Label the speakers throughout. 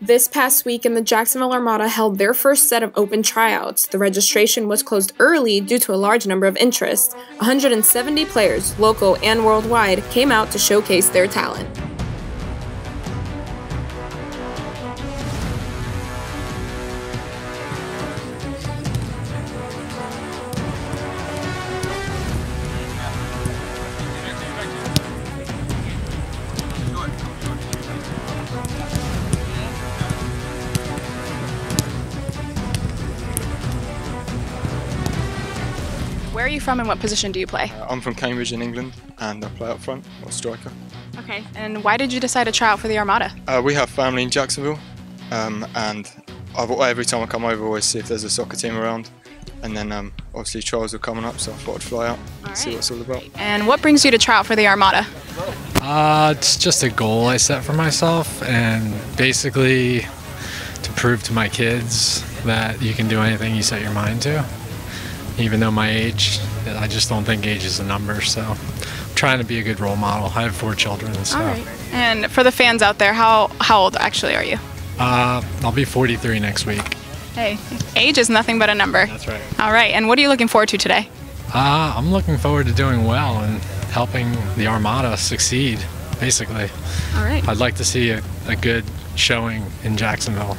Speaker 1: This past weekend, the Jacksonville Armada held their first set of open tryouts. The registration was closed early due to a large number of interest. 170 players, local and worldwide, came out to showcase their talent.
Speaker 2: Where are you from and what position do you play?
Speaker 3: Uh, I'm from Cambridge in England and I play up front, or striker.
Speaker 2: Okay, and why did you decide to try out for the Armada?
Speaker 3: Uh, we have family in Jacksonville um, and I've, every time I come over I always see if there's a soccer team around and then um, obviously trials are coming up so I thought I'd fly out and see
Speaker 2: right.
Speaker 3: what it's all about.
Speaker 2: And what brings you to try out for the Armada?
Speaker 4: Uh, it's just a goal I set for myself, and basically to prove to my kids that you can do anything you set your mind to. Even though my age, I just don't think age is a number. So, I'm trying to be a good role model. I have four children, so
Speaker 2: All right. And for the fans out there, how how old actually are you?
Speaker 4: uh, I'll be 43 next week.
Speaker 2: Hey, age is nothing but a number.
Speaker 4: That's right.
Speaker 2: All right, and what are you looking forward to today?
Speaker 4: Uh, I'm looking forward to doing well and helping the Armada succeed. Basically,
Speaker 2: All right.
Speaker 4: I'd like to see a, a good showing in Jacksonville.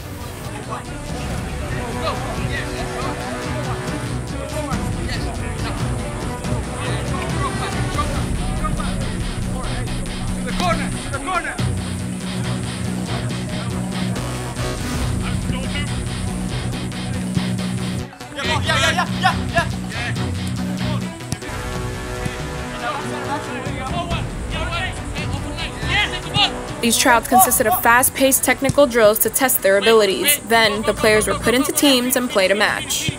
Speaker 1: These trials consisted of fast paced technical drills to test their abilities. Then, the players were put into teams and played a match.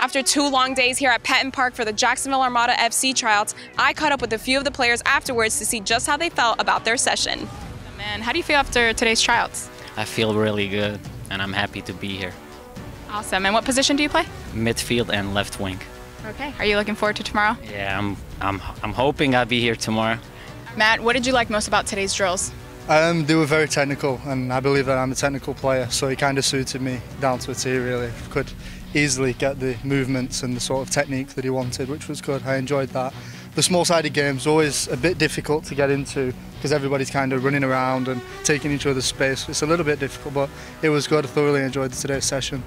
Speaker 2: After two long days here at Petton Park for the Jacksonville Armada FC tryouts, I caught up with a few of the players afterwards to see just how they felt about their session. Man, how do you feel after today's tryouts?
Speaker 5: I feel really good and I'm happy to be here.
Speaker 2: Awesome. And what position do you play?
Speaker 5: Midfield and left wing.
Speaker 2: Okay. Are you looking forward to tomorrow?
Speaker 5: Yeah, I'm I'm I'm hoping I'll be here tomorrow.
Speaker 2: Matt, what did you like most about today's drills?
Speaker 6: Um, they were very technical, and I believe that I'm a technical player, so it kind of suited me down to a T. Really, could easily get the movements and the sort of technique that he wanted, which was good. I enjoyed that. The small-sided games always a bit difficult to get into because everybody's kind of running around and taking each other's space. It's a little bit difficult, but it was good. I thoroughly enjoyed today's session.